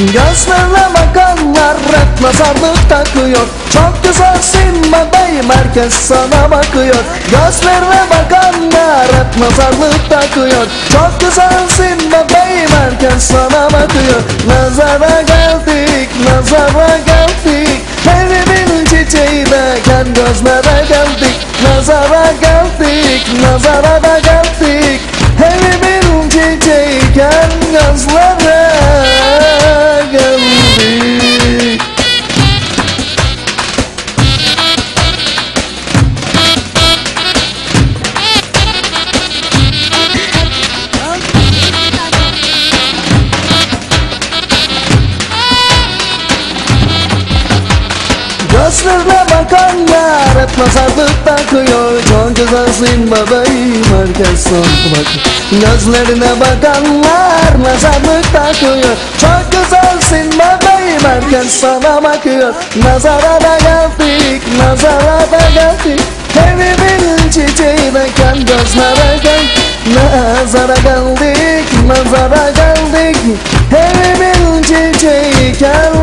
Gözlerine bakanlar hep nazarlık takıyor. Çok güzelsin bebeğim herkes sana bakıyor. Gözlerine bakanlar hep nazarlık takıyor. Çok güzelsin bebeğim herkes sana bakıyor. Nazara geldik, nazara geldik. Evimin çiçeği derken gözlere geldik. Nazara geldik, nazara da geldik. Evimin çiçeğiken gözlere Gözlerine bakanlar hep nazarlık takıyor Çok güzelsin bebeğim herkes sana bakıyor Gözlerine bakanlar nazarlık takıyor Çok güzelsin bebeğim herkes sana bakıyor. Nazara da geldik, nazara da geldik. Evimin çiçeği deken gözlere geldik Nazara geldik, nazara geldik. Evimin çiçeği gel